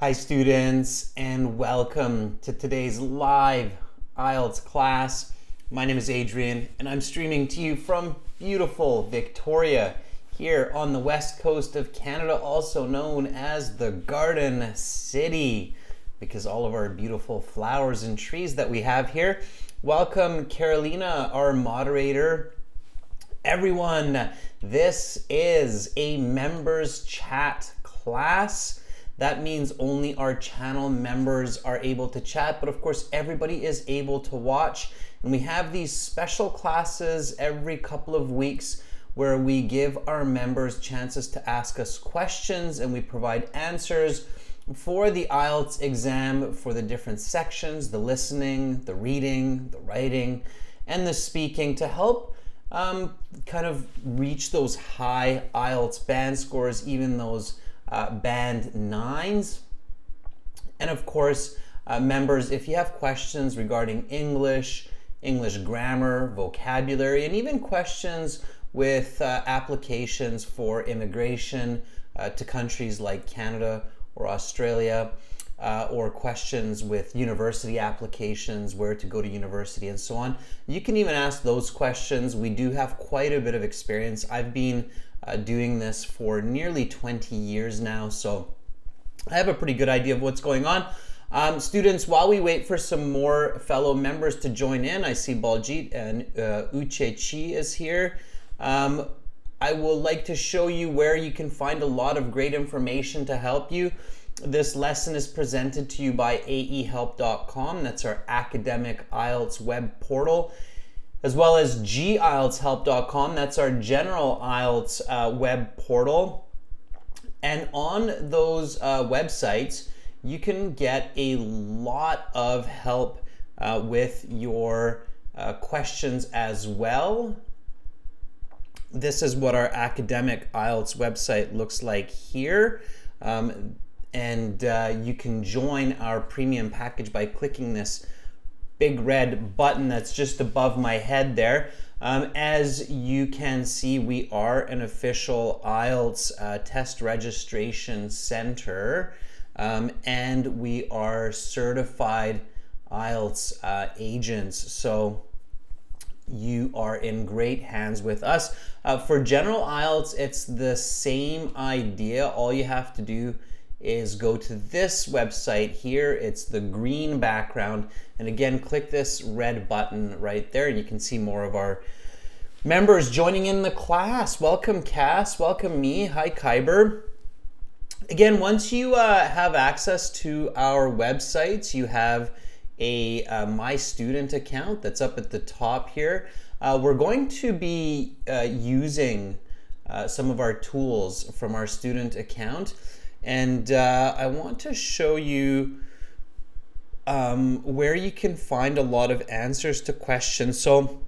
Hi, students, and welcome to today's live IELTS class. My name is Adrian, and I'm streaming to you from beautiful Victoria here on the west coast of Canada, also known as the Garden City, because all of our beautiful flowers and trees that we have here. Welcome, Carolina, our moderator. Everyone, this is a members chat class. That means only our channel members are able to chat, but of course, everybody is able to watch. And we have these special classes every couple of weeks where we give our members chances to ask us questions and we provide answers for the IELTS exam for the different sections the listening, the reading, the writing, and the speaking to help um, kind of reach those high IELTS band scores, even those uh, band nines. And of course, uh, members, if you have questions regarding English, English grammar, vocabulary, and even questions with uh, applications for immigration uh, to countries like Canada or Australia, uh, or questions with university applications, where to go to university, and so on. You can even ask those questions. We do have quite a bit of experience. I've been uh, doing this for nearly 20 years now, so I have a pretty good idea of what's going on. Um, students, while we wait for some more fellow members to join in, I see Baljit and uh, Uche Chi is here. Um, I will like to show you where you can find a lot of great information to help you. This lesson is presented to you by aehelp.com. That's our academic IELTS web portal as well as gieltshelp.com. That's our general IELTS uh, web portal. And on those uh, websites, you can get a lot of help uh, with your uh, questions as well. This is what our academic IELTS website looks like here. Um, and uh, you can join our premium package by clicking this big red button that's just above my head there. Um, as you can see, we are an official IELTS uh, test registration center, um, and we are certified IELTS uh, agents. So you are in great hands with us. Uh, for general IELTS, it's the same idea. All you have to do is go to this website here. It's the green background. And again, click this red button right there and you can see more of our members joining in the class. Welcome Cass, welcome me. Hi Kyber. Again, once you uh, have access to our websites, you have a uh, My Student account that's up at the top here. Uh, we're going to be uh, using uh, some of our tools from our student account. And uh, I want to show you um, where you can find a lot of answers to questions. So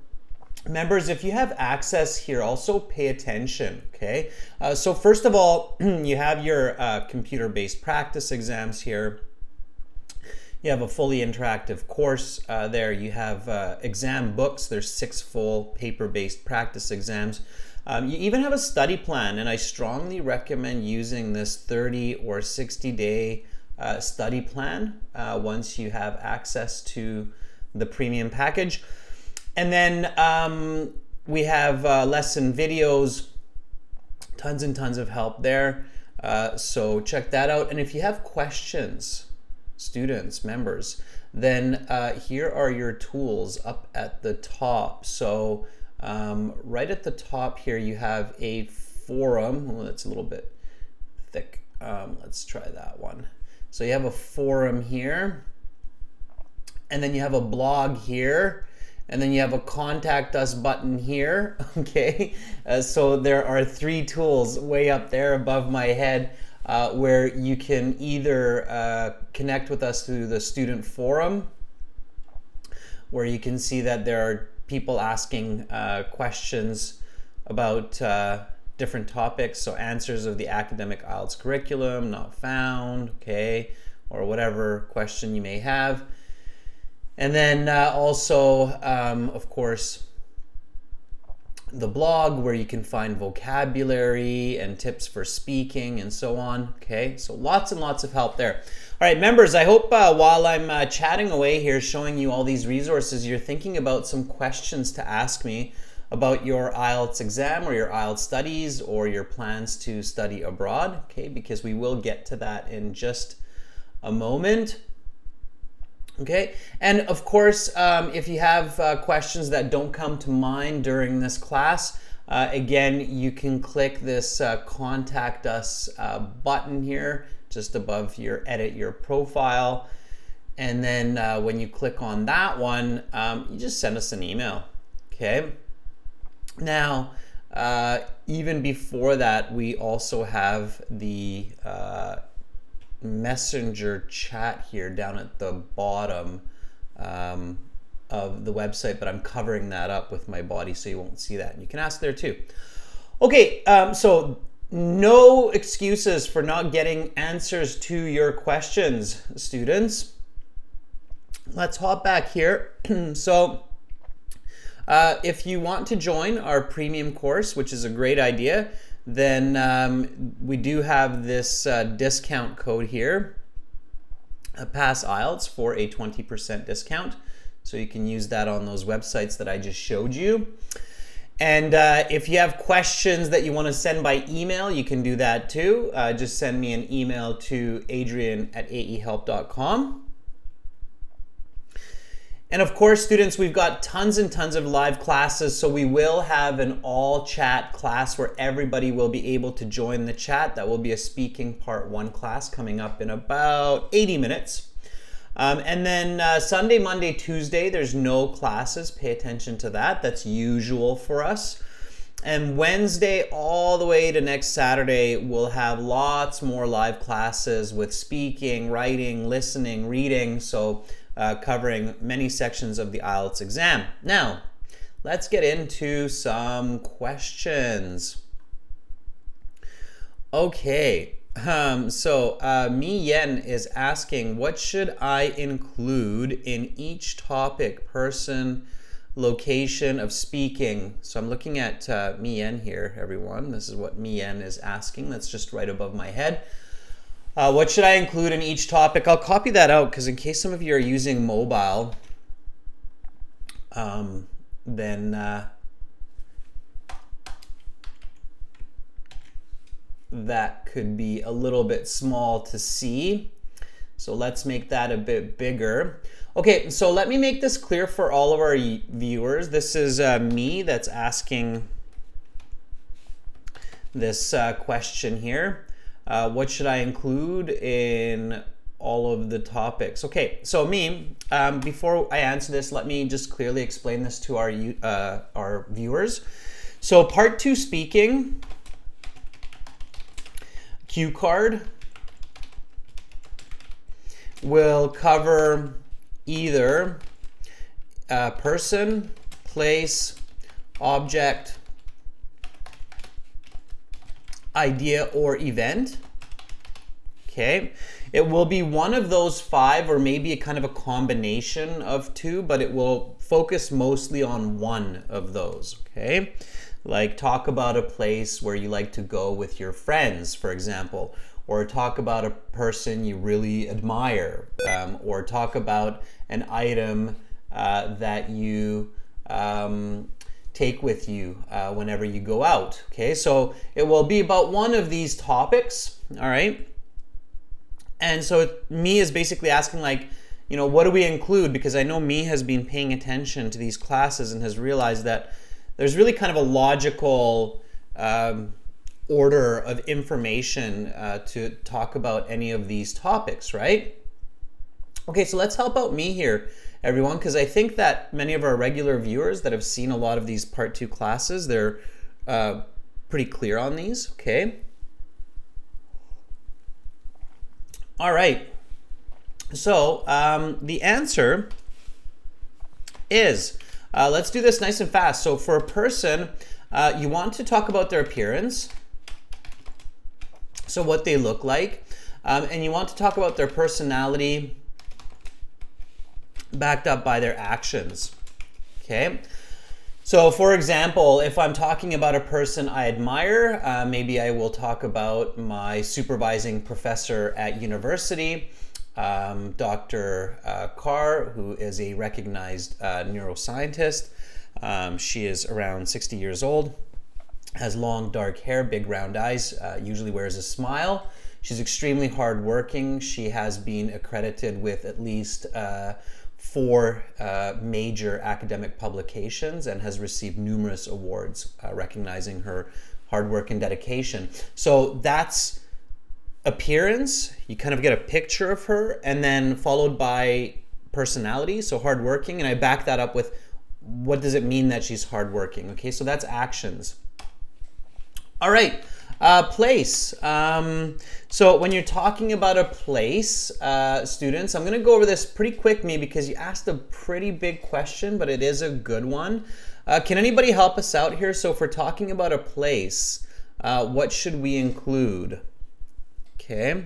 members, if you have access here, also pay attention, okay? Uh, so first of all, you have your uh, computer-based practice exams here. You have a fully interactive course uh, there. You have uh, exam books. There's six full paper-based practice exams. Um, you even have a study plan, and I strongly recommend using this 30 or 60 day uh, study plan uh, once you have access to the premium package. And then um, we have uh, lesson videos, tons and tons of help there. Uh, so check that out. And if you have questions, students, members, then uh, here are your tools up at the top. So um, right at the top here, you have a forum. Oh, that's a little bit thick. Um, let's try that one. So you have a forum here, and then you have a blog here, and then you have a contact us button here. Okay, uh, so there are three tools way up there above my head. Uh, where you can either uh, connect with us through the student forum, where you can see that there are people asking uh, questions about uh, different topics. So answers of the academic IELTS curriculum not found, okay, or whatever question you may have. And then uh, also, um, of course, the blog where you can find vocabulary and tips for speaking and so on. Okay, so lots and lots of help there. All right, members, I hope uh, while I'm uh, chatting away here, showing you all these resources, you're thinking about some questions to ask me about your IELTS exam or your IELTS studies or your plans to study abroad, okay, because we will get to that in just a moment. Okay, and of course, um, if you have uh, questions that don't come to mind during this class, uh, again, you can click this uh, contact us uh, button here just above your edit your profile. And then uh, when you click on that one, um, you just send us an email. Okay. Now, uh, even before that, we also have the messenger chat here down at the bottom um, of the website, but I'm covering that up with my body so you won't see that. And you can ask there too. Okay, um, so no excuses for not getting answers to your questions, students. Let's hop back here. so, uh, if you want to join our premium course, which is a great idea, then um, we do have this uh, discount code here, uh, Pass IELTS, for a 20% discount. So you can use that on those websites that I just showed you. And uh, if you have questions that you want to send by email, you can do that too. Uh, just send me an email to adrian at aehelp.com. And of course, students, we've got tons and tons of live classes, so we will have an all chat class where everybody will be able to join the chat. That will be a speaking part one class coming up in about 80 minutes. Um, and then uh, Sunday, Monday, Tuesday, there's no classes. Pay attention to that. That's usual for us. And Wednesday, all the way to next Saturday, we'll have lots more live classes with speaking, writing, listening, reading. So uh, covering many sections of the IELTS exam. Now, let's get into some questions. Okay, um, so uh, Mi Yen is asking, what should I include in each topic, person, location of speaking? So I'm looking at uh, Mi Yen here, everyone. This is what Mi Yen is asking. That's just right above my head. Uh, what should I include in each topic? I'll copy that out because in case some of you are using mobile, um, then uh, that could be a little bit small to see. So let's make that a bit bigger. Okay, so let me make this clear for all of our viewers. This is uh, me that's asking this uh, question here. Uh, what should I include in all of the topics? Okay, so me, um, before I answer this, let me just clearly explain this to our, uh, our viewers. So part two speaking, cue card, will cover either person, place, object, idea, or event. Okay. It will be one of those five or maybe a kind of a combination of two, but it will focus mostly on one of those. Okay. Like talk about a place where you like to go with your friends, for example, or talk about a person you really admire, um, or talk about an item uh, that you um, take with you uh, whenever you go out. Okay, so it will be about one of these topics. All right, and so me is basically asking like, you know, what do we include? Because I know me has been paying attention to these classes and has realized that there's really kind of a logical um, order of information uh, to talk about any of these topics, right? Okay, so let's help out me here everyone, because I think that many of our regular viewers that have seen a lot of these part two classes, they're uh, pretty clear on these, okay? All right, so um, the answer is, uh, let's do this nice and fast. So for a person, uh, you want to talk about their appearance, so what they look like, um, and you want to talk about their personality, backed up by their actions. Okay. So, for example, if I'm talking about a person I admire, uh, maybe I will talk about my supervising professor at university, um, Dr. Uh, Carr, who is a recognized uh, neuroscientist. Um, she is around 60 years old, has long dark hair, big round eyes, uh, usually wears a smile. She's extremely hardworking. She has been accredited with at least uh, four uh, major academic publications and has received numerous awards uh, recognizing her hard work and dedication. So that's appearance. You kind of get a picture of her, and then followed by personality, so hardworking. And I back that up with what does it mean that she's hardworking? Okay, so that's actions. All right. Uh, place. Um, so when you're talking about a place, uh, students, I'm going to go over this pretty quick, me, because you asked a pretty big question, but it is a good one. Uh, can anybody help us out here? So if we're talking about a place, uh, what should we include? Okay.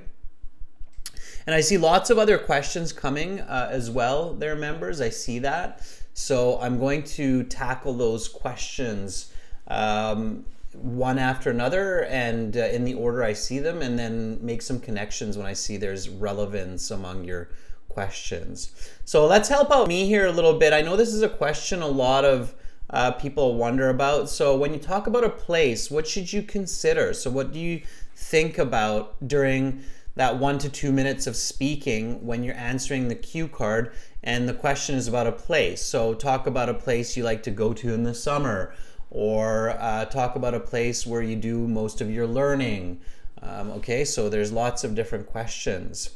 And I see lots of other questions coming uh, as well there, members. I see that. So I'm going to tackle those questions um, one after another and uh, in the order I see them, and then make some connections when I see there's relevance among your questions. So let's help out me here a little bit. I know this is a question a lot of uh, people wonder about. So when you talk about a place, what should you consider? So what do you think about during that one to two minutes of speaking when you're answering the cue card and the question is about a place. So talk about a place you like to go to in the summer or uh, talk about a place where you do most of your learning. Um, okay, so there's lots of different questions.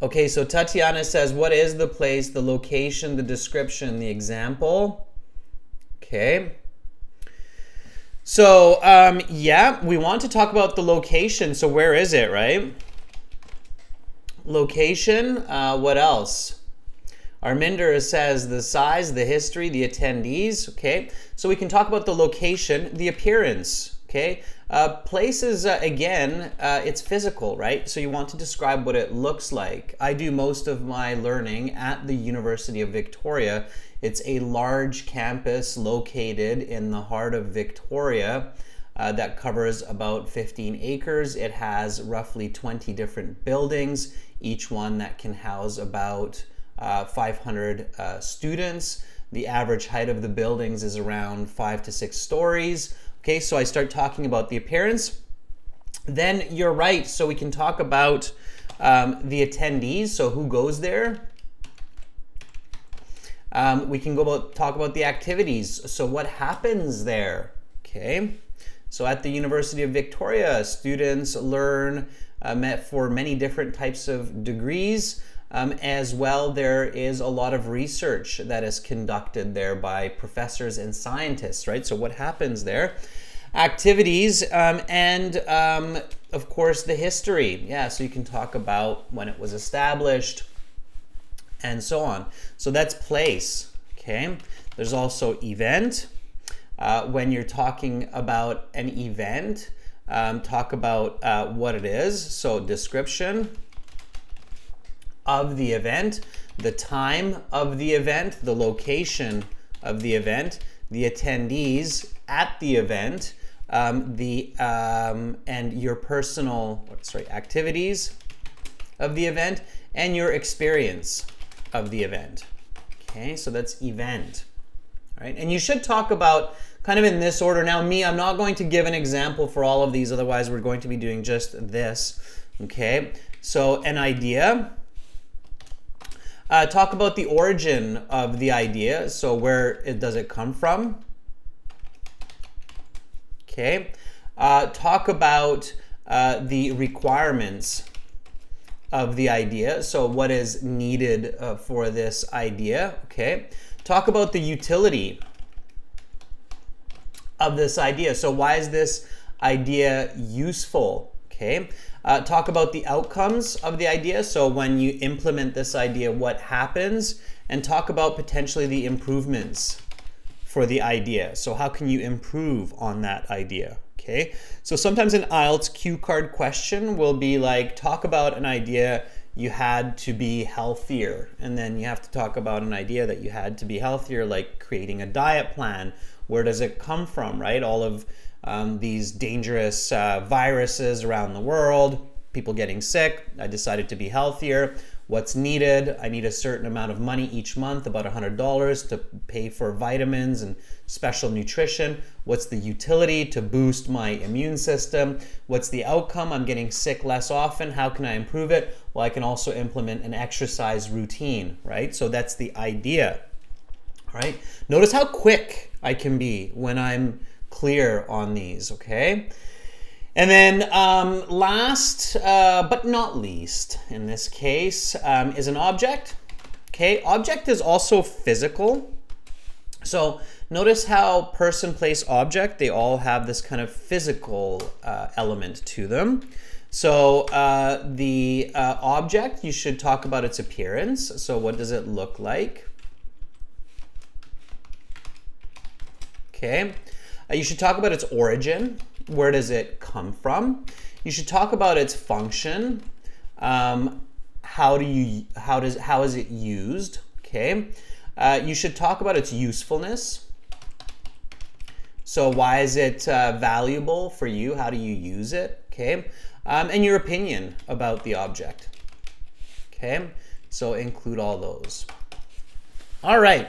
Okay, so Tatiana says, what is the place, the location, the description, the example? Okay. So, um, yeah, we want to talk about the location. So where is it, right? Location, uh, what else? Arminder says the size, the history, the attendees, okay? So we can talk about the location, the appearance, okay? Uh, places, uh, again, uh, it's physical, right? So you want to describe what it looks like. I do most of my learning at the University of Victoria. It's a large campus located in the heart of Victoria. Uh, that covers about 15 acres. It has roughly 20 different buildings, each one that can house about uh, 500 uh, students. The average height of the buildings is around five to six stories. Okay, so I start talking about the appearance. Then you're right, so we can talk about um, the attendees, so who goes there. Um, we can go about talk about the activities. So what happens there? Okay, so at the University of Victoria, students learn uh, for many different types of degrees. Um, as well, there is a lot of research that is conducted there by professors and scientists, right? So, what happens there? Activities um, and, um, of course, the history. Yeah, so you can talk about when it was established and so on. So, that's place, okay? There's also event. Uh, when you're talking about an event, um, talk about uh, what it is. So, description of the event, the time of the event, the location of the event, the attendees at the event, um, the um, and your personal sorry activities of the event, and your experience of the event. Okay, so that's event. All right, and you should talk about kind of in this order. Now, me, I'm not going to give an example for all of these, otherwise, we're going to be doing just this. Okay, so an idea uh, talk about the origin of the idea. So where it, does it come from? Okay. Uh, talk about uh, the requirements of the idea. So what is needed uh, for this idea? Okay. Talk about the utility of this idea. So why is this idea useful? Okay. Uh, talk about the outcomes of the idea. So when you implement this idea, what happens? And talk about potentially the improvements for the idea. So how can you improve on that idea? Okay, so sometimes an IELTS cue card question will be like, talk about an idea you had to be healthier. And then you have to talk about an idea that you had to be healthier, like creating a diet plan. Where does it come from, right? All of um, these dangerous uh, viruses around the world, people getting sick. I decided to be healthier. What's needed? I need a certain amount of money each month, about $100 to pay for vitamins and special nutrition. What's the utility to boost my immune system? What's the outcome? I'm getting sick less often. How can I improve it? Well, I can also implement an exercise routine, right? So that's the idea, right? Notice how quick I can be when I'm clear on these, okay? And then um, last uh, but not least, in this case, um, is an object. Okay, object is also physical. So notice how person, place, object, they all have this kind of physical uh, element to them. So uh, the uh, object, you should talk about its appearance. So what does it look like? Okay. Uh, you should talk about its origin. Where does it come from? You should talk about its function. Um, how do you how does how is it used? Okay. Uh, you should talk about its usefulness. So why is it uh, valuable for you? How do you use it? Okay. Um, and your opinion about the object. Okay. So include all those. All right.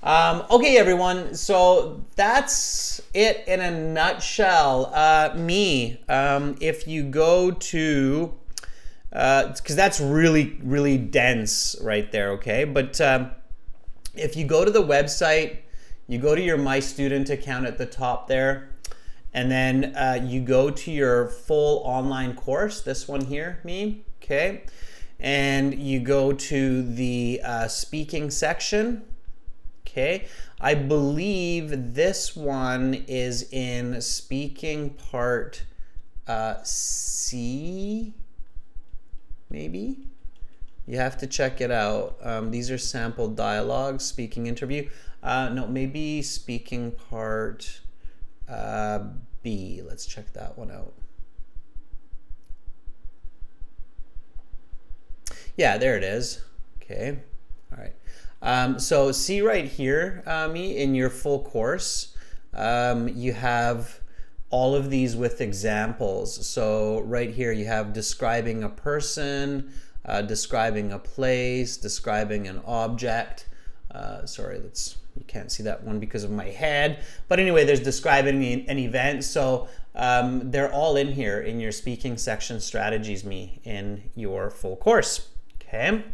Um, okay, everyone. So that's it in a nutshell. Uh, me, um, if you go to, because uh, that's really, really dense right there, okay? But um, if you go to the website, you go to your My Student account at the top there, and then uh, you go to your full online course, this one here, me, okay? And you go to the uh, speaking section Okay, I believe this one is in speaking part uh, C, maybe? You have to check it out. Um, these are sample dialogues, speaking interview. Uh, no, maybe speaking part uh, B. Let's check that one out. Yeah, there it is. Okay, all right. Um, so see right here, me in your full course, um, you have all of these with examples. So right here you have describing a person, uh, describing a place, describing an object. Uh, sorry, that's you can't see that one because of my head. But anyway, there's describing an event. So um, they're all in here in your speaking section strategies me in your full course. Okay.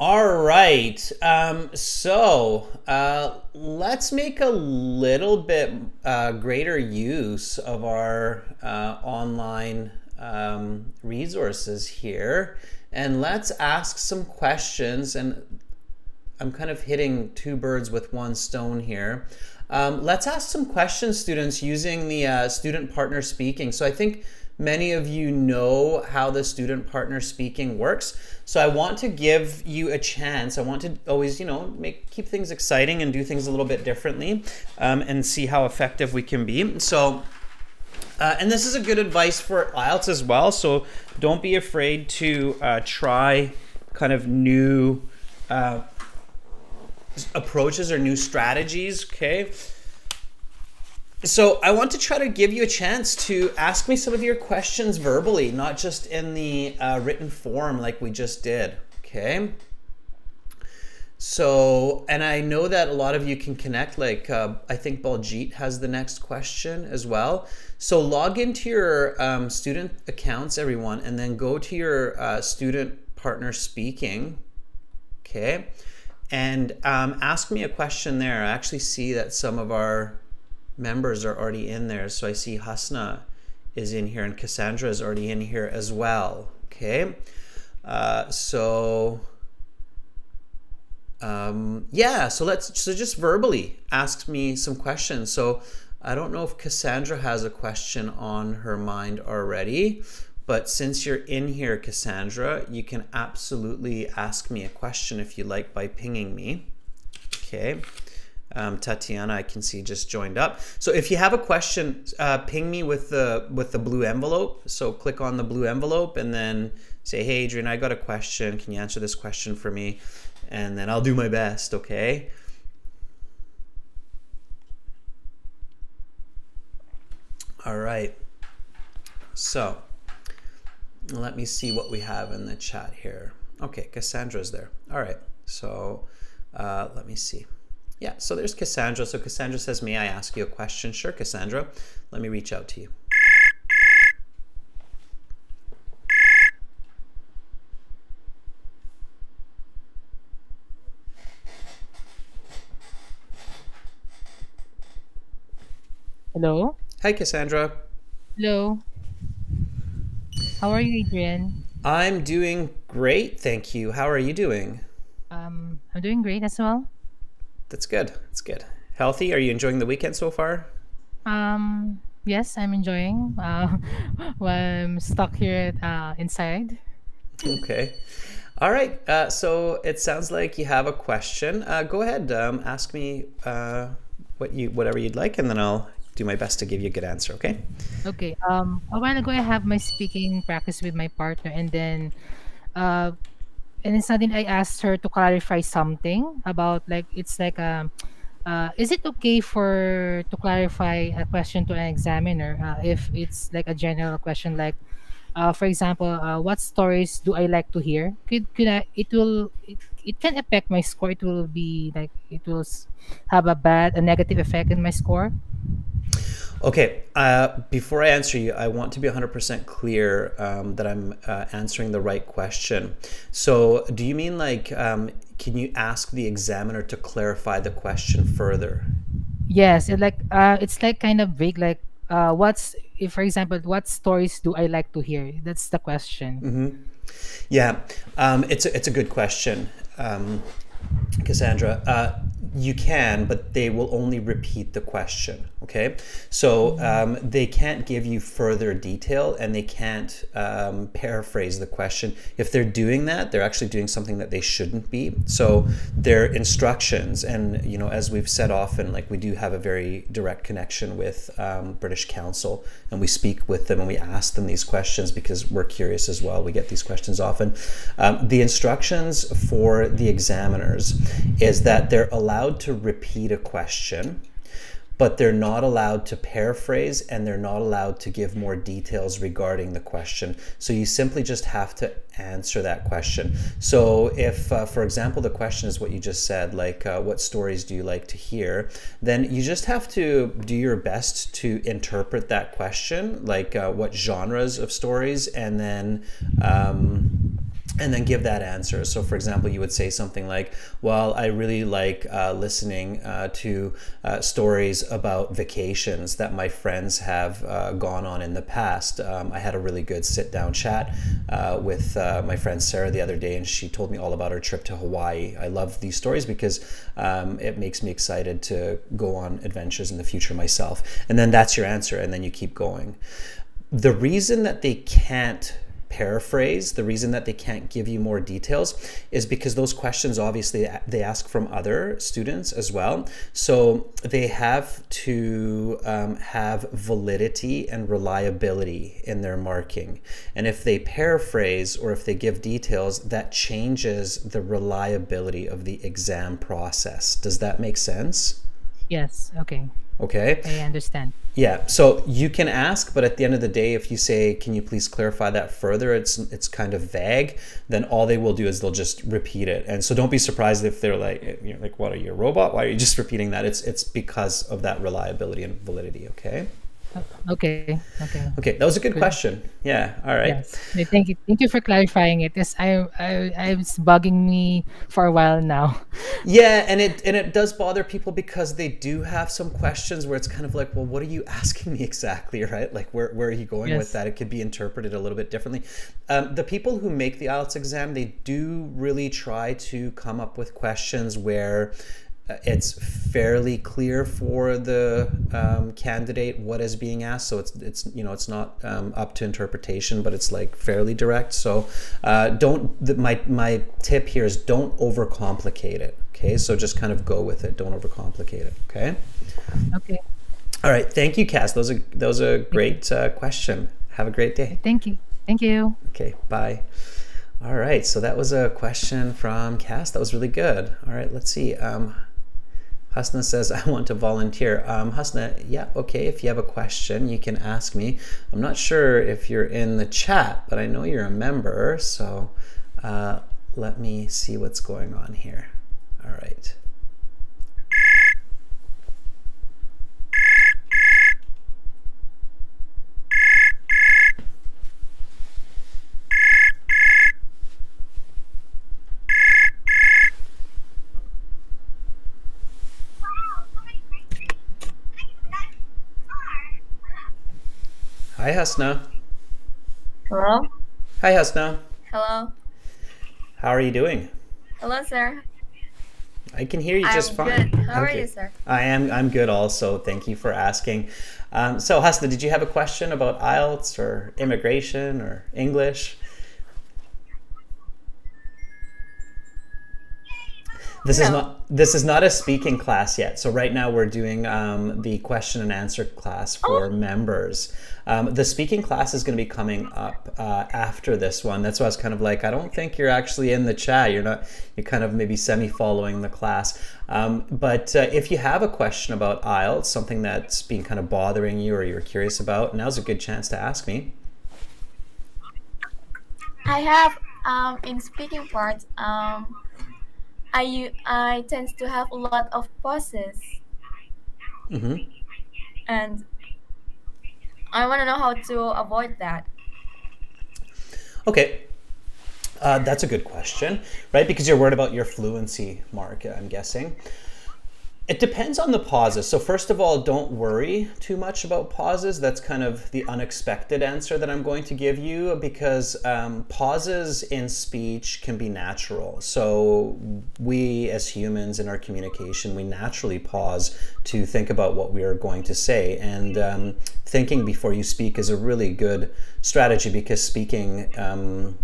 All right. Um, so uh, let's make a little bit uh, greater use of our uh, online um, resources here. And let's ask some questions. And I'm kind of hitting two birds with one stone here. Um, let's ask some questions, students, using the uh, student partner speaking. So I think many of you know how the student partner speaking works. So I want to give you a chance. I want to always, you know, make keep things exciting and do things a little bit differently, um, and see how effective we can be. So. Uh, and this is a good advice for IELTS as well. So don't be afraid to uh, try kind of new uh, approaches or new strategies. Okay. So I want to try to give you a chance to ask me some of your questions verbally, not just in the uh, written form like we just did. Okay. So, and I know that a lot of you can connect. Like, uh, I think Baljit has the next question as well. So, log into your um, student accounts, everyone, and then go to your uh, student partner speaking. Okay. And um, ask me a question there. I actually see that some of our members are already in there. So I see Hasna is in here and Cassandra is already in here as well. Okay. Uh, so um, yeah, so let's so just verbally ask me some questions. So I don't know if Cassandra has a question on her mind already, but since you're in here, Cassandra, you can absolutely ask me a question if you like by pinging me. Okay. Um, Tatiana, I can see just joined up. So if you have a question, uh, ping me with the with the blue envelope. So click on the blue envelope and then say, "Hey, Adrian, I got a question. Can you answer this question for me?" And then I'll do my best. Okay. All right. So let me see what we have in the chat here. Okay, Cassandra's there. All right. So uh, let me see. Yeah, so there's Cassandra. So Cassandra says, May I ask you a question? Sure, Cassandra. Let me reach out to you. Hello. Hi, Cassandra. Hello. How are you, Adrian? I'm doing great, thank you. How are you doing? Um, I'm doing great as well. That's good. That's good. Healthy? Are you enjoying the weekend so far? Um, yes, I'm enjoying. Uh, while I'm stuck here uh, inside. Okay. All right. Uh, so it sounds like you have a question. Uh, go ahead. Um, ask me uh, what you whatever you'd like, and then I'll do my best to give you a good answer. Okay. Okay. Um, a while ago, I have my speaking practice with my partner, and then, uh, and then suddenly I asked her to clarify something about like it's like a, uh, is it okay for to clarify a question to an examiner uh, if it's like a general question like, uh, for example, uh, what stories do I like to hear? Could could I? It will. It, it can affect my score. It will be like it will have a bad, a negative effect in my score. Okay, uh, before I answer you, I want to be 100% clear um, that I'm uh, answering the right question. So, do you mean like, um, can you ask the examiner to clarify the question further? Yes, it like uh, it's like kind of vague. Like, uh, what's if, for example, what stories do I like to hear? That's the question. Yeah, um, it's, a, it's a good question, um, Cassandra. You can, but they will only repeat the question. Okay, so um, they can't give you further detail and they can't um, paraphrase the question. If they're doing that, they're actually doing something that they shouldn't be. So their instructions, and you know, as we've said often, like we do have a very direct connection with um, British Council, and we speak with them and we ask them these questions because we're curious as well. We get these questions often. Um, the instructions for the examiners is that they're allowed to repeat a question but they're not allowed to paraphrase and they're not allowed to give more details regarding the question. So you simply just have to answer that question. So if, uh, for example, the question is what you just said, like uh, what stories do you like to hear, then you just have to do your best to interpret that question, like uh, what genres of stories, and then. Um, and then give that answer. So, for example, you would say something like, Well, I really like uh, listening uh, to uh, stories about vacations that my friends have uh, gone on in the past. Um, I had a really good sit down chat uh, with uh, my friend Sarah the other day, and she told me all about her trip to Hawaii. I love these stories because um, it makes me excited to go on adventures in the future myself. And then that's your answer, and then you keep going. The reason that they can't paraphrase the reason that they can't give you more details is because those questions obviously they ask from other students as well so they have to um, have validity and reliability in their marking and if they paraphrase or if they give details that changes the reliability of the exam process does that make sense Yes. Okay. Okay I understand. yeah, so you can ask, but at the end of the day, if you say, "Can you please clarify that further?" It's it's kind of vague. Then all they will do is they'll just repeat it, and so don't be surprised if they're like, eh, "You're like, what are you a robot? Why are you just repeating that?" It's it's because of that reliability and validity. Okay. Okay. Okay. Okay, that was a good question. Yeah. All right. Yes. Thank you. Thank you for clarifying it. Yes, I, I, I it's bugging me for a while now. Yeah, and it and it does bother people because they do have some questions where it's kind of like, well, what are you asking me exactly, right? Like, where where are you going with that? It could be interpreted a little bit differently. Um, the people who make the IELTS exam, they do really try to come up with questions where it's fairly clear for the um, candidate what is being asked. So it's it's you know it's not um, up to interpretation, but it's like fairly direct. So uh, don't the, my my tip here is don't overcomplicate it. Okay, so just kind of go with it. Don't overcomplicate it. Okay. Okay. All right. Thank you, Cass. Those are those are great uh, question. Have a great day. Thank you. Thank you. Okay. Bye. All right. So that was a question from Cass. That was really good. All right. Let's see. Um, Hasna says, I want to volunteer. Um, Hasna, yeah, okay, if you have a question, you can ask me. I'm not sure if you're in the chat, but I know you're a member, so uh, let me see what's going on here. All right. Hi, Hasna. Hello? Hi, Hasna. Hello? How are you doing? Hello, sir. I can hear you I'm just fine. good. How are you, sir? I am. I'm good. Also, thank you for asking. Um, so, Hasna, did you have a question about IELTS or immigration or English? This is not. This is not a speaking class yet. So right now we're doing um, the question and answer class for members. Um, the speaking class is going to be coming up uh, after this one. That's why I was kind of like, I don't think you're actually in the chat. You're not. You're kind of maybe semi following the class. Um, but uh, if you have a question about IELTS, something that's been kind of bothering you or you're curious about, now's a good chance to ask me. I have um in speaking part um I I tend to have a lot of pauses hmm and I want to know how to avoid that. Okay. Uh, that's a good question, right? Because you're worried about your fluency, Mark, I'm guessing. It depends on the pauses. So, first of all, don't worry too much about pauses. That's kind of the unexpected answer that I'm going to give you because um, pauses in speech can be natural. So, we as humans in our communication, we naturally pause to think about what we are going to say. And um, thinking before you speak is a really good strategy because speaking um,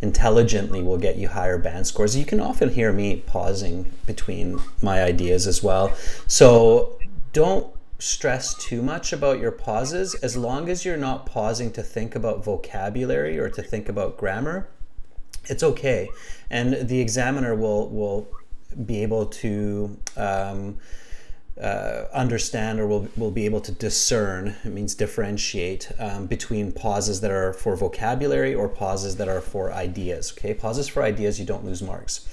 intelligently will get you higher band scores. You can often hear me pausing between my ideas as well. So don't stress too much about your pauses as long as you're not pausing to think about vocabulary or to think about grammar. It's okay, and the examiner will will be able to um, uh, understand or will, will be able to discern, it means differentiate um, between pauses that are for vocabulary or pauses that are for ideas. Okay, pauses for ideas, you don't lose marks.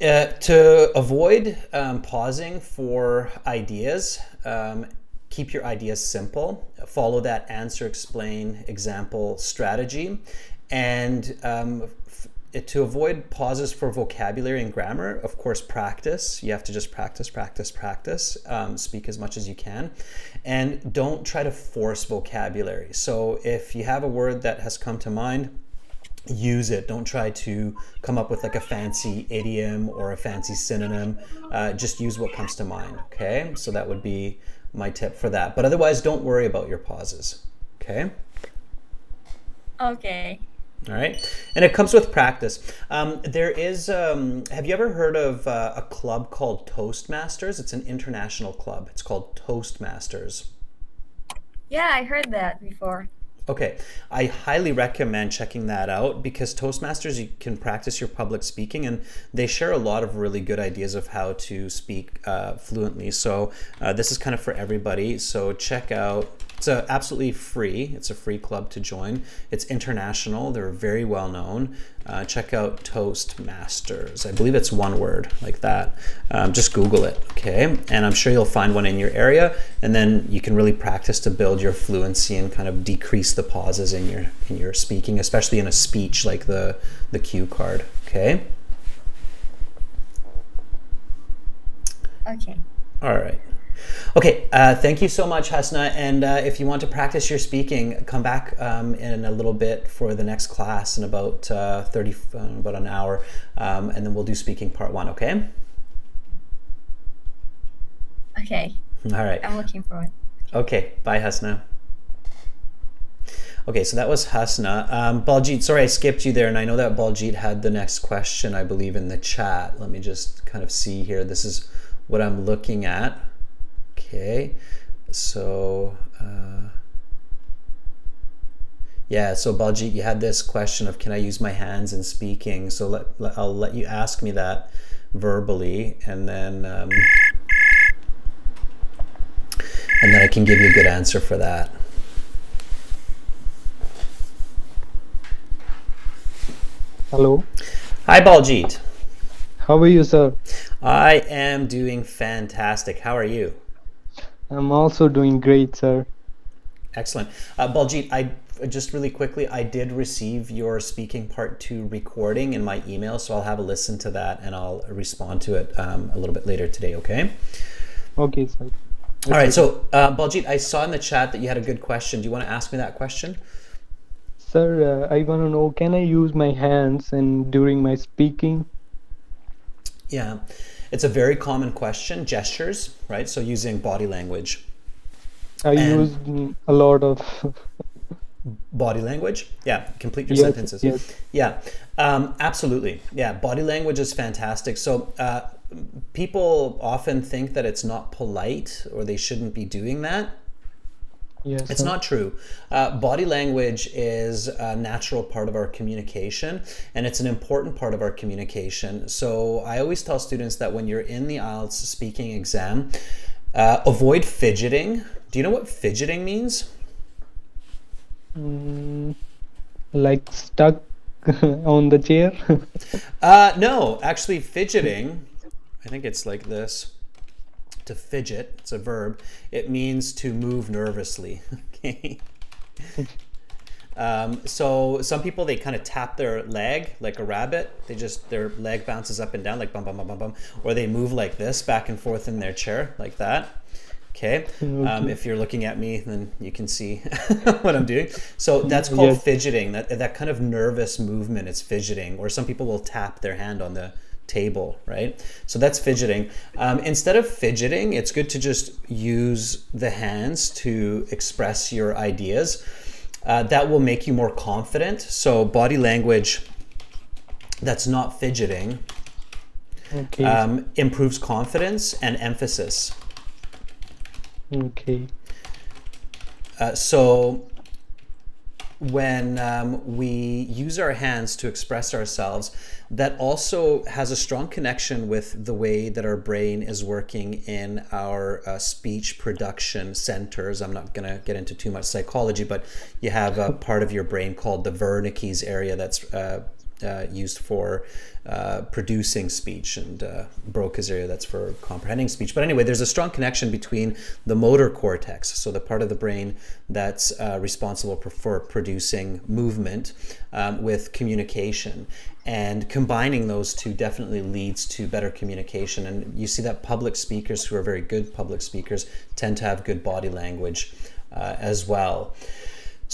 Uh, to avoid um, pausing for ideas, um, keep your ideas simple. Follow that answer, explain, example strategy. And f- to avoid pauses for vocabulary and grammar, of course, practice. You have to just practice, practice, practice. Um, speak as much as you can. And don't try to force vocabulary. So if you have a word that has come to mind, use it. Don't try to come up with like a fancy idiom or a fancy synonym. Uh, just use what comes to mind. Okay, so that would be my tip for that. But otherwise, don't worry about your pauses. Okay. Okay. All right, and it comes with practice. Um, there is. Um, have you ever heard of uh, a club called Toastmasters? It's an international club. It's called Toastmasters. Yeah, I heard that before. Okay, I highly recommend checking that out because Toastmasters you can practice your public speaking and they share a lot of really good ideas of how to speak uh, fluently. So uh, this is kind of for everybody. So check out. It's uh, absolutely free. It's a free club to join. It's international. They're very well known. Uh, check out Toastmasters. I believe it's one word like that. Um, just Google it, okay? And I'm sure you'll find one in your area, and then you can really practice to build your fluency and kind of decrease the pauses in your in your speaking, especially in a speech like the the cue card. Okay. Okay. All right. Okay, uh, thank you so much, Hasna. And uh, if you want to practice your speaking, come back um, in a little bit for the next class in about uh, 30, uh, about an hour, um, and then we'll do speaking part one, okay? Okay, All right. I'm looking forward. Okay. Bye, Hasna. Okay, so that was Hasna. Um, Baljit, sorry I skipped you there, and I know that Baljit had the next question, I believe, in the chat. Let me just kind of see here. This is what I'm looking at. Okay, so uh, yeah, so Baljit, you had this question of can I use my hands in speaking? So let, let- I'll let you ask me that verbally, and then um, and then I can give you a good answer for that. Hello. Hi, Baljit. How are you, sir? I am doing fantastic. How are you? I'm also doing great, sir. Excellent. Uh, Baljit, I just really quickly, I did receive your speaking part two recording in my email, so I'll have a listen to that and I'll respond to it um, a little bit later today. Okay. Okay, sir. All right. So, uh, Baljit, I saw in the chat that you had a good question. Do you want to ask me that question? Sir, uh, I want to know can I use my hands and during my speaking? Yeah, it's a very common question. Gestures, right? So using body language. I And- use a lot of Body language. Yeah. Complete your Yes, sentences. yes. Yeah, um, absolutely. Yeah, body language is fantastic. So uh, people often think that it's not polite or they shouldn't be doing that. Yes. It's sir. not true. Uh, body language is a natural part of our communication and it's an important part of our communication. So I always tell students that when you're in the IELTS speaking exam, uh, avoid fidgeting. Do you know what fidgeting means? Mm, like stuck on the chair. Uh, no, actually, fidgeting, I think it's like this. To fidget, it's a verb. It means to move nervously. Okay. Um, so some people they kind of tap their leg like a rabbit. They just their leg bounces up and down like bum bum bum bum bum, or they move like this back and forth in their chair like that. Okay. Um, if you're looking at me, then you can see what I'm doing. So that's called Yes. fidgeting. That that kind of nervous movement. It's fidgeting. Or some people will tap their hand on the table, right? So that's fidgeting. Um, instead of fidgeting, it's good to just use the hands to express your ideas. Uh, that will make you more confident. So body language that's not fidgeting okay. um, improves confidence and emphasis. okay. Uh, so when um, we use our hands to express ourselves, that also has a strong connection with the way that our brain is working in our uh, speech production centers. I'm not going to get into too much psychology, but you have a part of your brain called the Wernicke's area that's uh, uh, used for uh, producing speech and uh, Broca's area that's for comprehending speech. But anyway, there's a strong connection between the motor cortex, so the part of the brain that's uh, responsible for, for producing movement, um, with communication. And combining those two definitely leads to better communication. And you see that public speakers who are very good public speakers tend to have good body language uh, as well.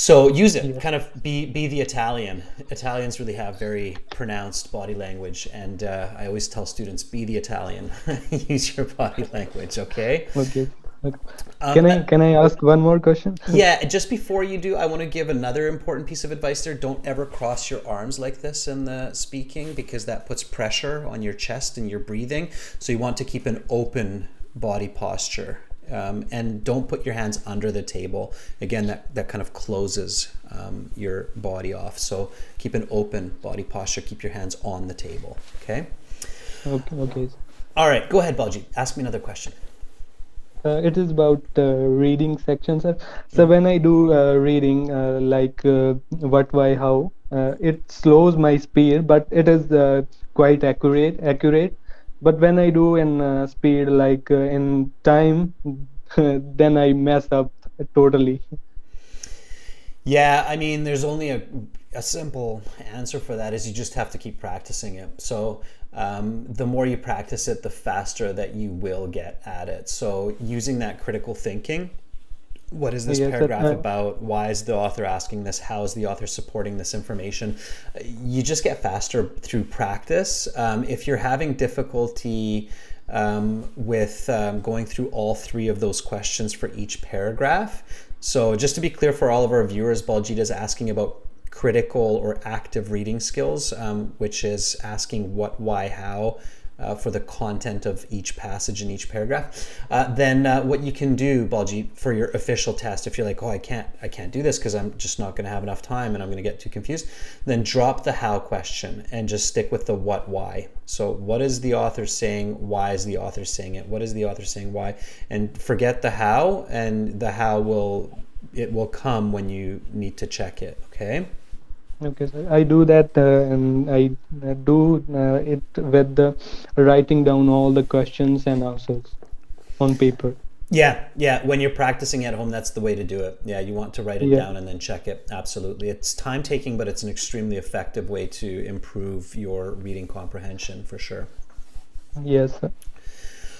So use it. Kind of be be the Italian. Italians really have very pronounced body language, and uh, I always tell students be the Italian. use your body language. Okay. Okay. okay. Um, Can I can I ask one more question? Yeah. Just before you do, I want to give another important piece of advice. There, don't ever cross your arms like this in the speaking because that puts pressure on your chest and your breathing. So you want to keep an open body posture. Um, and don't put your hands under the table. Again, that, that kind of closes um, your body off. So keep an open body posture. Keep your hands on the table. Okay. Okay. Okay. All right. Go ahead, Baljit. Ask me another question. Uh, it is about uh, reading sections. sir. So when I do uh, reading, uh, like uh, what, why, how, uh, it slows my speed, but it is uh, quite accurate. Accurate. But when I do in uh, speed, like uh, in time, then I mess up totally. Yeah, I mean, there's only a, a simple answer for that is you just have to keep practicing it. So um, the more you practice it, the faster that you will get at it. So using that critical thinking. What is this Yes, that- paragraph uh, about? Why is the author asking this? How is the author supporting this information? You just get faster through practice. Um, if you're having difficulty um, with um, going through all three of those questions for each paragraph. So just to be clear for all of our viewers, Baljit is asking about critical or active reading skills, um, which is asking what, why, how, uh, for the content of each passage in each paragraph. Uh, then uh, what you can do, Baljit, for your official test, if you're like, oh, I can't, I can't do this because I'm just not going to have enough time and I'm going to get too confused, then drop the how question and just stick with the what, why. So what is the author saying? Why is the author saying it? What is the author saying? Why? And forget the how, and the how will it will come when you need to check it. Okay. Okay, sir. I do that uh, and I uh, do uh, it with the writing down all the questions and answers on paper. Yeah, yeah. When you're practicing at home, that's the way to do it. Yeah, you want to write it Yeah. down and then check it. Absolutely. It's time taking, but it's an extremely effective way to improve your reading comprehension for sure. Yes, sir.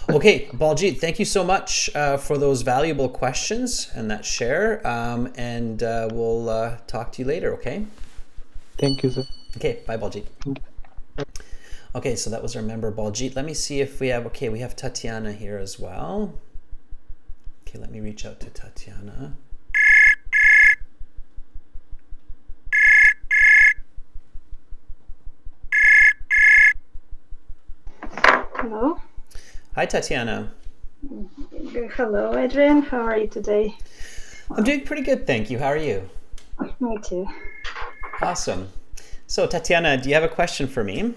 Okay, Baljit, thank you so much uh, for those valuable questions and that share. Um, and uh, we'll uh, talk to you later, okay? Thank you, sir. Okay, bye, Baljit. Okay, so that was our member Baljit. Let me see if we have, okay, we have Tatiana here as well. Okay, let me reach out to Tatiana. Hello. Hi, Tatiana. Hello, Adrian. How are you today? I'm doing pretty good, thank you. How are you? Me too. Awesome. So, Tatiana, do you have a question for me?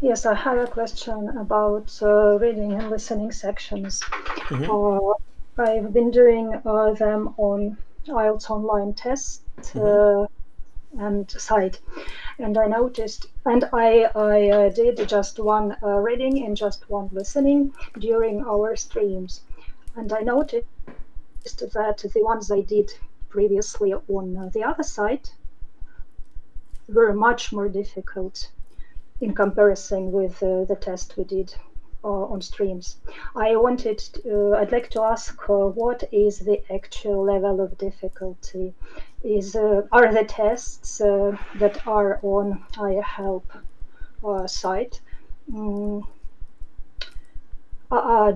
Yes, I have a question about uh, reading and listening sections. Uh, I've been doing uh, them on IELTS online test uh, and site, and I noticed, and I I uh, did just one uh, reading and just one listening during our streams, and I noticed that the ones I did previously on the other site were much more difficult in comparison with uh, the test we did uh, on streams. I wanted, uh, I'd like to ask uh, what is the actual level of difficulty? Is uh, are the tests uh, that are on AEHelp site? mm,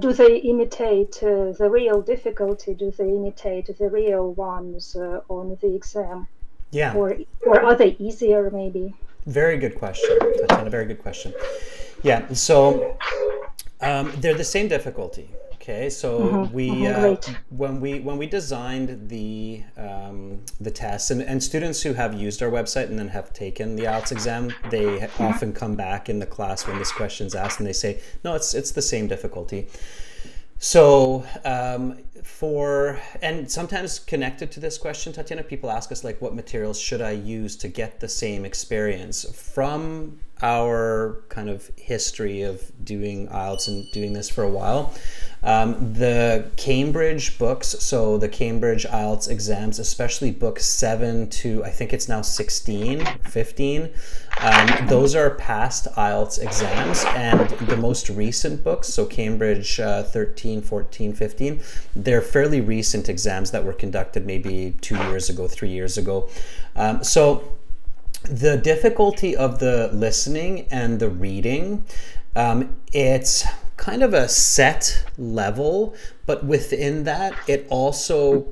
do they imitate the real difficulty? Do they imitate the real ones on the exam, Yeah. or or are they easier maybe? Very good question, Tatiana. Very good question. Yeah. So um, they're the same difficulty. Okay. So we mhm, uh, when we when we designed the um, the tests and, and students who have used our website and then have taken the IELTS exam, they Mm-hmm. often come back in the class when this question's asked and they say, no, it's it's the same difficulty. So, um, for and sometimes connected to this question, Tatiana, people ask us like, what materials should I use to get the same experience from our kind of history of doing IELTS and doing this for a while. Um, the Cambridge books, so the Cambridge IELTS exams, especially book 7 to I think it's now 16, 15, um, those are past IELTS exams. And the most recent books, so Cambridge uh, 13, 14, 15, they're fairly recent exams that were conducted maybe two years ago, three years ago. Um, so the difficulty of the listening and the reading um, it's kind of a set level but within that it also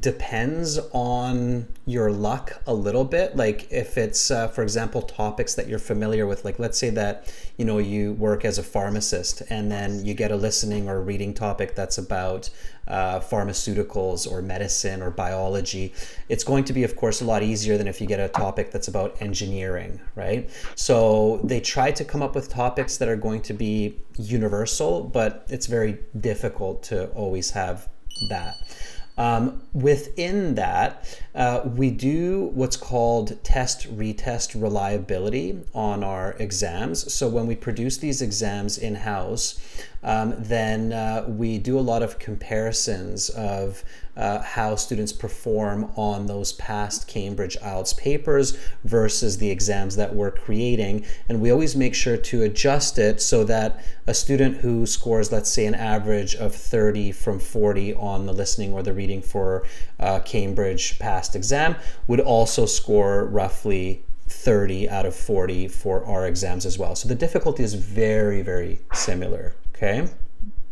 depends on your luck a little bit. Like if it's uh, for example topics that you're familiar with like let's say that you know you work as a pharmacist and then you get a listening or reading topic that's about uh, pharmaceuticals or medicine or biology it's going to be of course a lot easier than if you get a topic that's about engineering right? So they try to come up with topics that are going to be universal but it's very difficult to always have that um, within that, uh, we do what's called test retest reliability on our exams. So when we produce these exams in house, um, then uh, we do a lot of comparisons of uh, how students perform on those past Cambridge IELTS papers versus the exams that we're creating. And we always make sure to adjust it so that a student who scores, let's say, an average of 30 from 40 on the listening or the reading for uh, Cambridge past exam would also score roughly 30 out of 40 for our exams as well. So the difficulty is very, very similar. Okay.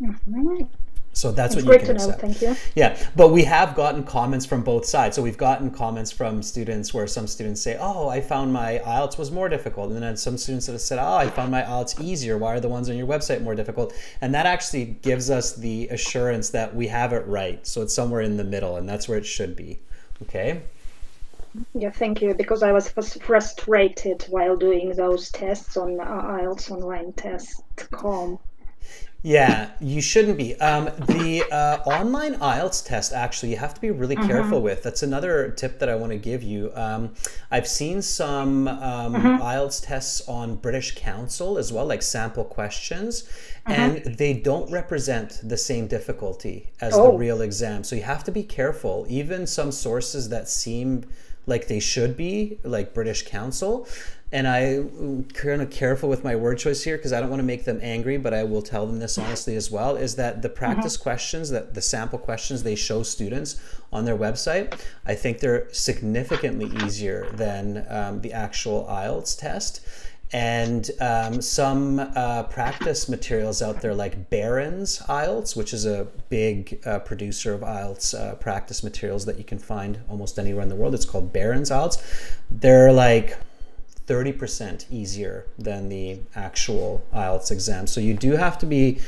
Mhm. So that's It's what you great can to know. accept. Thank you. Yeah, but we have gotten comments from both sides. So we've gotten comments from students where some students say, "Oh, I found my IELTS was more difficult," and then some students that have said, "Oh, I found my IELTS easier. Why are the ones on your website more difficult?" And that actually gives us the assurance that we have it right. So it's somewhere in the middle, and that's where it should be. Okay. Yeah, thank you. Because I was frustrated while doing those tests on uh, IELTS online test.com. Yeah, you shouldn't be. Um, the uh, online IELTS test, actually, you have to be really careful with. That's another tip that I want to give you. Um, I've seen some um, IELTS tests on British Council as well, like sample questions, and they don't represent the same difficulty as the Oh. real exam. So you have to be careful. Even some sources that seem like they should be, like British Council, and I'm kind of careful with my word choice here because I don't want to make them angry, but I will tell them this honestly as well is that the practice questions, that the sample questions they show students on their website, I think they're significantly easier than um, the actual IELTS test. And um, some uh, practice materials out there, like Barron's IELTS, which is a big uh, producer of IELTS uh, practice materials that you can find almost anywhere in the world. It's called Barron's IELTS. They're like 30% easier than the actual IELTS exam. So you do have to be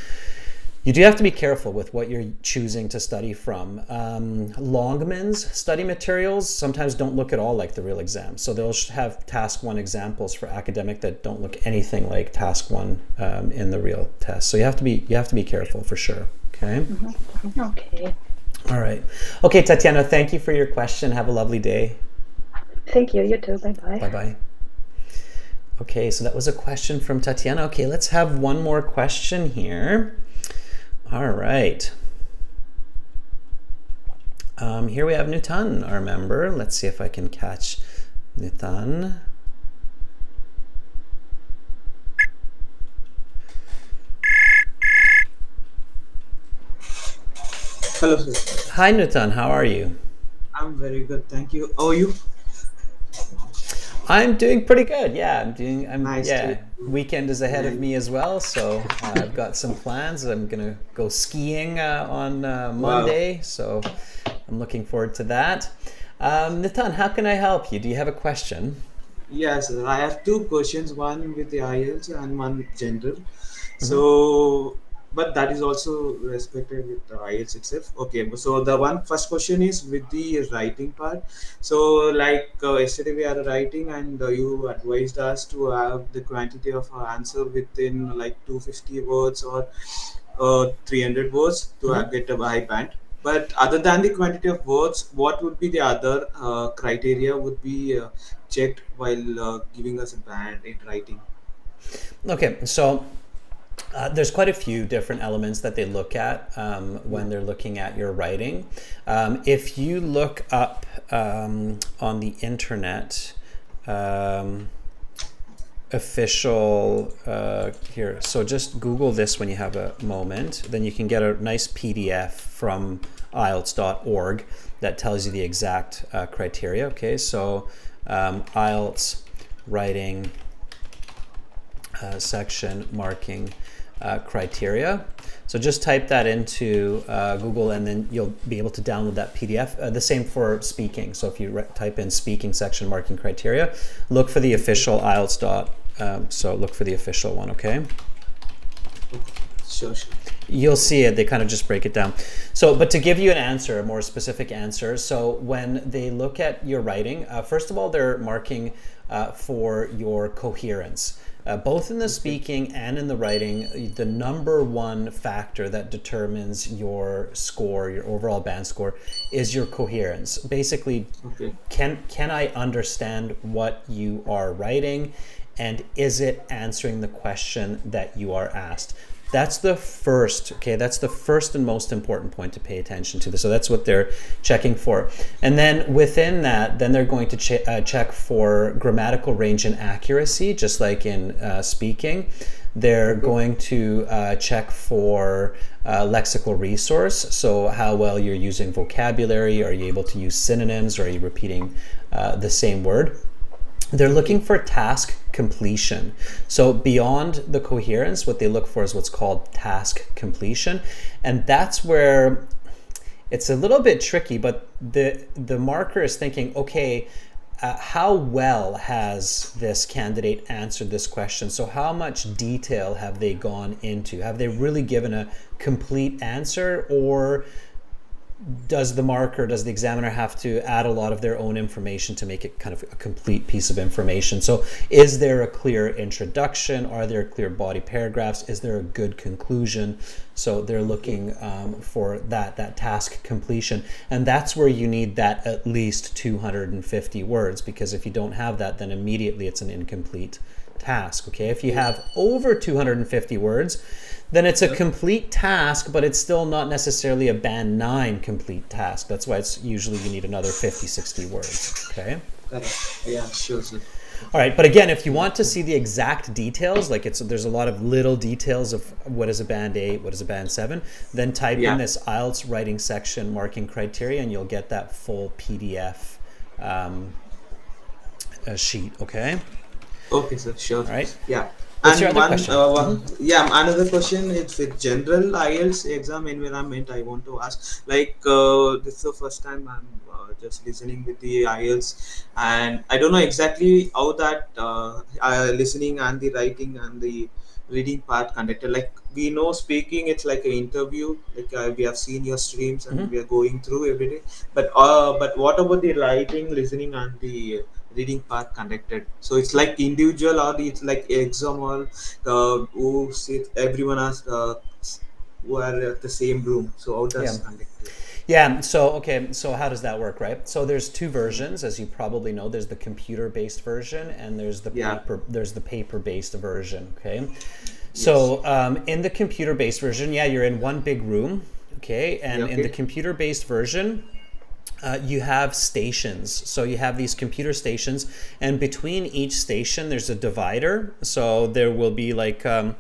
you do have to be careful with what you're choosing to study from. Um, Longman's study materials sometimes don't look at all like the real exam. So they'll have task one examples for academic that don't look anything like task one um, in the real test. So you have to be you have to be careful for sure. Okay. Okay. All right. Okay, Tatiana. Thank you for your question. Have a lovely day. Thank you. You too. Bye bye. Bye bye. Okay, so that was a question from Tatiana. Okay, let's have one more question here. All right. Um, here we have Nutan, our member. Let's see if I can catch Nutan. Hello, sir. Hi, Nutan. How are you? I'm very good, thank you. How are you? I'm doing pretty good. Yeah, I'm doing. I'm Nice yeah. to- Weekend is ahead of me as well, so uh, I've got some plans. I'm gonna go skiing uh, on uh, Monday, so I'm looking forward to that. Um, Nutan, how can I help you? Do you have a question? Yes. I have two questions, one with the IELTS and one with general. So, but that is also respected with the IELTS itself. Okay, so the one first question is with the writing part. So, like uh, yesterday we are writing, and uh, you advised us to have the quantity of our answer within like 250 words or uh, 300 words to uh, get a high band. But other than the quantity of words, what would be the other uh, criteria would be uh, checked while uh, giving us a band in writing? Okay, so uh, there's quite a few different elements that they look at um, when they're looking at your writing. Um, if you look up um, on the internet, um, official uh, here, so just Google this when you have a moment, then you can get a nice PDF from IELTS.org that tells you the exact uh, criteria. Okay, so um, IELTS writing uh, section marking uh, criteria. So just type that into uh, Google and then you'll be able to download that PDF. Uh, the same for speaking. So if you type in speaking section marking criteria, look for the official IELTS dot. Um, so look for the official one, okay? Sure, sure. You'll see it. They kind of just break it down. So, but to give you an answer, a more specific answer. So, when they look at your writing, uh, first of all, they're marking uh, for your coherence. Uh, both in the speaking and in the writing, the number one factor that determines your score, your overall band score, is your coherence. Basically, Okay. can can I understand what you are writing and is it answering the question that you are asked that's the first okay that's the first and most important point to pay attention to. So that's what they're checking for. And then within that then they're going to che- uh, check for grammatical range and accuracy just like in uh, speaking. They're going to uh, check for uh, lexical resource. So how well you're using vocabulary. Are you able to use synonyms? Or are you repeating uh, the same word they're looking for task completion. So beyond the coherence, what they look for is what's called task completion, and that's where it's a little bit tricky. But the the marker is thinking, okay, uh, how well has this candidate answered this question? So how much detail have they gone into? Have they really given a complete answer, or does the marker, does the examiner have to add a lot of their own information to make it kind of a complete piece of information? So, is there a clear introduction? Are there clear body paragraphs? Is there a good conclusion? So they're looking um, for that that task completion, and that's where you need that at least 250 words because if you don't have that, then immediately it's an incomplete task. Okay, if you have over 250 words then it's a complete task, but it's still not necessarily a band 9 complete task. That's why it's usually you need another 50, 60 words. Okay? Yeah, sure, sir. All right, but again, if you want to see the exact details, like it's there's a lot of little details of what is a band 8, what is a band 7, then type Yeah. in this IELTS writing section marking criteria and you'll get that full PDF um, uh, sheet, okay? Okay, sir. Sure. All right. Yeah. What's and one, uh, one, yeah, another question is with general IELTS exam environment. I want to ask, like, uh, this is the first time I'm uh, just listening with the IELTS, and I don't know exactly how that uh, uh, listening and the writing and the reading part conducted. Like, we know speaking, it's like an interview. Like, uh, we have seen your streams and Mhm. we are going through every day. But, uh, but what about the writing, listening, and the reading part conducted so it's like individual or it's like exam or uh, who sit everyone has uh, who are at the same room so how does Yeah. conducted Yeah, so okay, so how does that work, right? So there's two versions, as you probably know. There's the computer-based version and there's the Yeah. paper there's the paper-based version, okay? So um, in the computer-based version, yeah, you're in one big room, okay? And Yeah, in the computer-based version, uh, you have stations. So you have these computer stations, and between each station, there's a divider. So there will be like, um,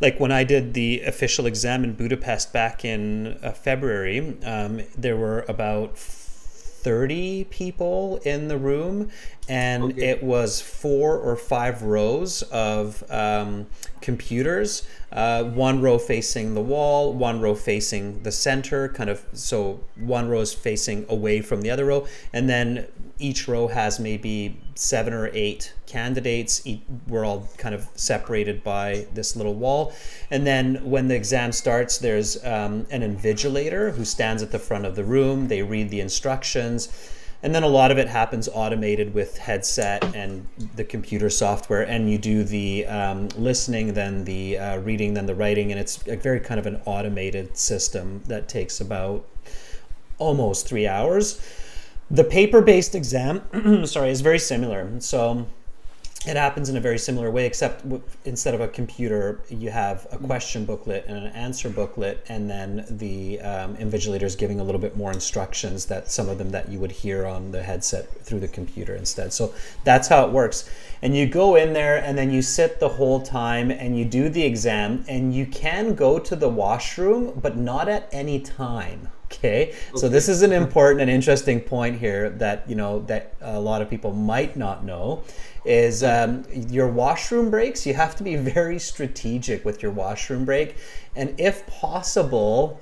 like when I did the official exam in Budapest back in uh, February, um, there were about 30 people in the room, and Okay. it was four or five rows of um, computers, uh, one row facing the wall, one row facing the center, kind of so one row is facing away from the other row, and then each row has maybe seven or eight candidates. We're all kind of separated by this little wall. And then when the exam starts, there's um, an invigilator who stands at the front of the room. They read the instructions. And then a lot of it happens automated with headset and the computer software. And you do the um, listening, then the uh, reading, then the writing. And it's a very kind of an automated system that takes about almost three hours. The paper-based exam, sorry, is very similar. So it happens in a very similar way, except instead of a computer, you have a question booklet and an answer booklet, and then the um, invigilator is giving a little bit more instructions that some of them that you would hear on the headset through the computer instead. So that's how it works. And you go in there, and then you sit the whole time, and you do the exam, and you can go to the washroom, but not at any time. Okay, so this is an important and interesting point here that you know that a lot of people might not know is um, your washroom breaks. You have to be very strategic with your washroom break, and if possible,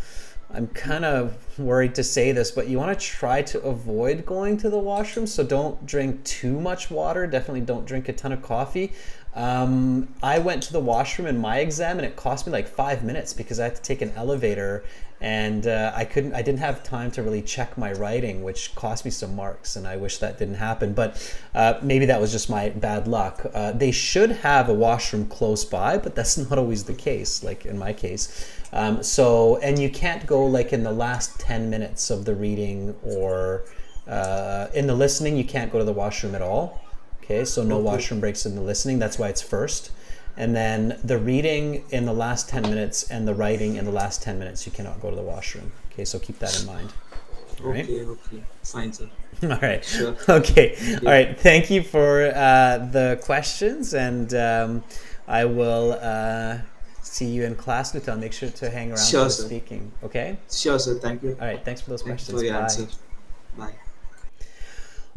I'm kind of worried to say this, but you want to try to avoid going to the washroom. So don't drink too much water. Definitely don't drink a ton of coffee. Um, I went to the washroom in my exam, and it cost me like five minutes because I had to take an elevator, and uh, I couldn't. I didn't have time to really check my writing, which cost me some marks, and I wish that didn't happen. But uh, maybe that was just my bad luck. Uh, they should have a washroom close by, but that's not always the case. Like in my case. Um, so, and you can't go like in the last 10 minutes of the reading or uh, in the listening, you can't go to the washroom at all. Okay, so no washroom breaks in the listening. That's why it's first. And then the reading in the last 10 minutes and the writing in the last 10 minutes, you cannot go to the washroom. Okay, so keep that in mind. All right. okay okay fine sir All right. Sure. Okay. All right. Thank you for uh, the questions, and um, I will uh, see you in class, Nutan. Make sure to hang around Sure, for sir. speaking. Okay. sure sir thank you All right. Thanks for those thanks questions. for your Bye. answer bye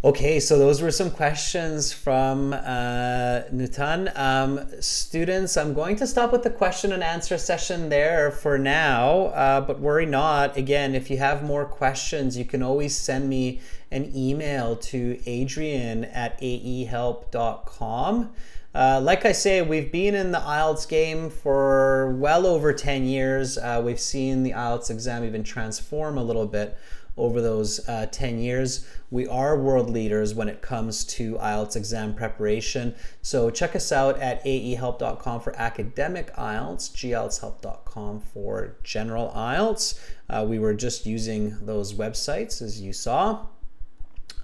Okay, so those were some questions from uh, Nutan. Um, students, I'm going to stop with the question and answer session there for now, uh, but worry not. Again, if you have more questions, you can always send me an email to adrian at aehelp.com. Uh, like I say, we've been in the IELTS game for well over 10 years. Uh, we've seen the IELTS exam even transform a little bit over those uh, 10 years. We are world leaders when it comes to IELTS exam preparation. So check us out at aehelp.com for academic IELTS, glshelp.com for general IELTS. Uh, we were just using those websites as you saw.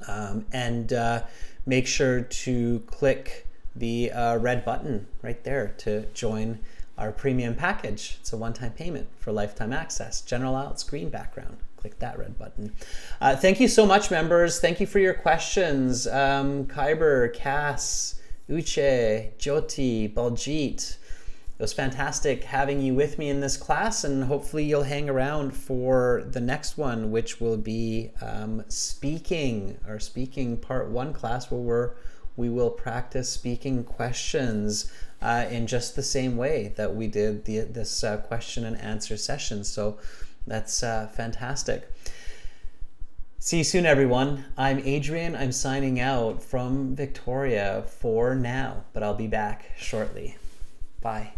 Um, and uh, make sure to click the uh, red button right there to join our premium package. It's a one-time payment for lifetime access. General IELTS green background click that red button. Uh, thank you so much, members. Thank you for your questions. Um, Kyber, Cass, Uche, Jyoti, Baljit. It was fantastic having you with me in this class, and hopefully you'll hang around for the next one, which will be um, speaking, our speaking part one class, where we're, we will practice speaking questions uh, in just the same way that we did the, this uh, question and answer session. So that's uh, fantastic. See you soon, everyone. I'm Adrian. I'm signing out from Victoria for now, but I'll be back shortly. Bye.